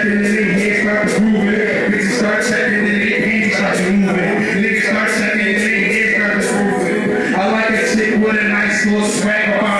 checking and they hands start to groove it. Niggas start checking and they hands start to move it. Niggas start checking and they hands start to groove it. I like a chick with a nice little swag about